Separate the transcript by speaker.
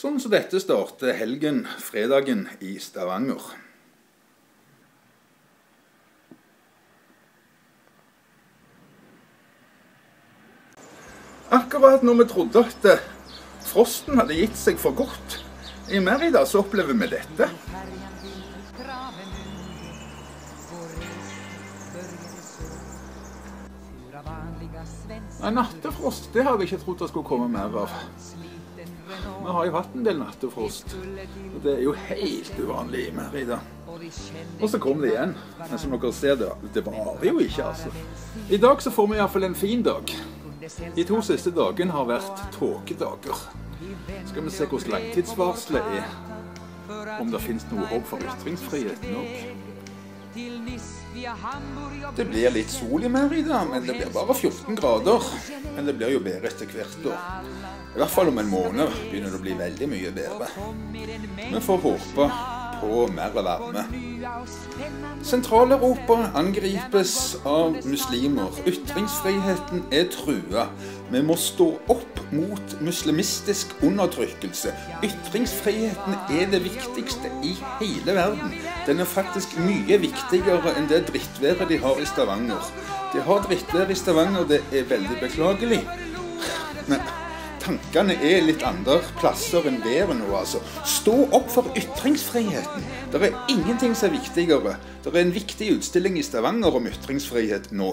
Speaker 1: Sånn som dette starter helgen, fredagen, i Stavanger. Akkurat når vi trodde at eh, frosten hadde gitt seg for godt i Merida, så opplever vi dette. Nei, Nattefrost det har vi ikke trodd det skulle komme mer av. Vi har jo hatt en del nattefrost. Og det er jo helt uvanlig i Merida. Og så kom det igjen. Men som dere ser, det, det varer jo ikke, altså. I dag så får vi iallfall en fin dag. De to siste dagene har vært tåkedager. Skal vi se hvordan langtidsvarselet er. Om det finnes noe håp for ytringsfriheten òg. Det blir litt sol i Merida, men det blir bare 14 grader. Men det blir jo bedre etter hvert år. I hvert fall om en måned begynner det å bli veldig mye bedre. Vi får håpe på mer varme. Sentral-Europa angripes av muslimer. Ytringsfriheten er trua. Vi må stå opp mot muslimistisk undertrykkelse. Ytringsfriheten er det viktigste i hele verden. Den er faktisk mye viktigere enn det drittværet de har i Stavanger. De har drittvær i Stavanger, det er veldig beklagelig. Men tankene er litt andre plasser enn været nå, altså. Stå opp for ytringsfriheten. Det er ingenting som er viktigere. Det er en viktig utstilling i Stavanger om ytringsfrihet nå.